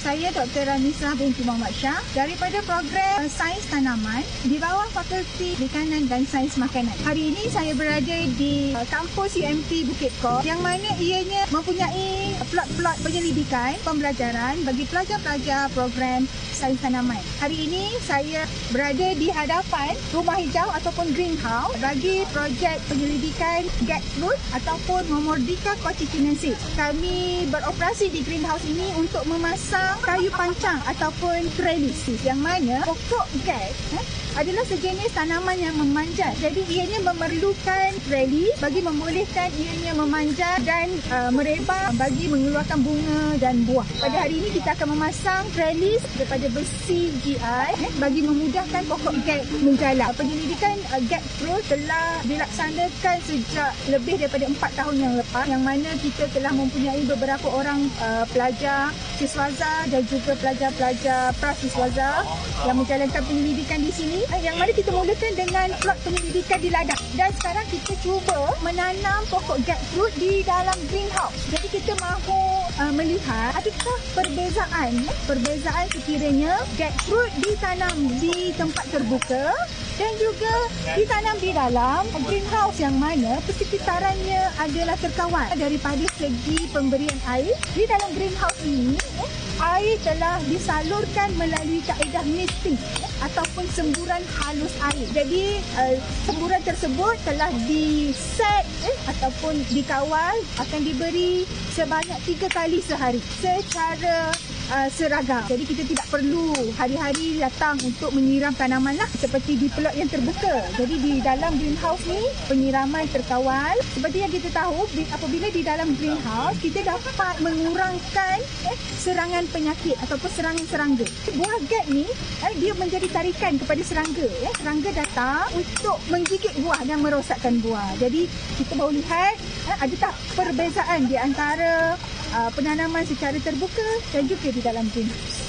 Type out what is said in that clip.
Saya Dr. Ramisa binti Muhammad Shah daripada program uh, Sains Tanaman di bawah Fakulti Perikanan dan Sains Makanan. Hari ini saya berada di uh, kampus UMT Bukit Kor yang mana ianya mempunyai plot-plot penyelidikan pembelajaran bagi pelajar-pelajar program Sains Tanaman. Hari ini saya berada di hadapan rumah hijau ataupun greenhouse bagi projek penyelidikan Get Fruit ataupun Momordica cochichinaensis. Kami beroperasi di greenhouse ini untuk memasang kayu pancang ataupun trellis yang mana pokok get eh, adalah sejenis tanaman yang memanjat. Jadi ianya memerlukan trellis bagi membolehkan ianya memanjat dan uh, merebak bagi mengeluarkan bunga dan buah. Pada hari ini kita akan memasang trellis daripada besi GI eh, bagi memudahkan pokok get menjalar. Penyelidikan uh, get fruit telah dilaksanakan sejak lebih daripada 4 tahun yang lepas yang mana kita telah mempunyai beberapa orang uh, pelajar siswaza dan juga pelajar-pelajar prasiswaza yang menjalankan penyelidikan di sini. Eh, yang mana kita mulakan dengan plot penyelidikan di ladang dan sekarang kita cuba menanam pokok get fruit di dalam greenhouse. Jadi kita mahu uh, melihat adakah perbezaan perbezaan sekiranya get fruit ditanam di tempat terbuka dan juga ditanam di dalam greenhouse yang mana persekitarannya adalah terkawal daripada segi pemberian air. Di dalam greenhouse ini air telah disalurkan melalui kaedah misting ataupun semburan halus air. Jadi uh, semburan tersebut telah diset eh, ataupun dikawal akan diberi sebanyak tiga kali sehari secara uh, seragam. Jadi kita tidak perlu hari-hari datang untuk menyiram tanaman lah seperti di plot yang terbuka. Jadi di dalam greenhouse ni penyiraman terkawal. Seperti yang kita tahu apabila di dalam greenhouse kita dapat mengurangkan eh, serangan penyakit ataupun serangan serangga. Buah gat ni eh, dia menjadi tarikan kepada serangga. Eh. Serangga datang untuk menggigit buah dan merosakkan buah. Jadi kita baru lihat eh, adakah perbezaan di antara uh, penanaman secara terbuka dan juga di dalam greenhouse.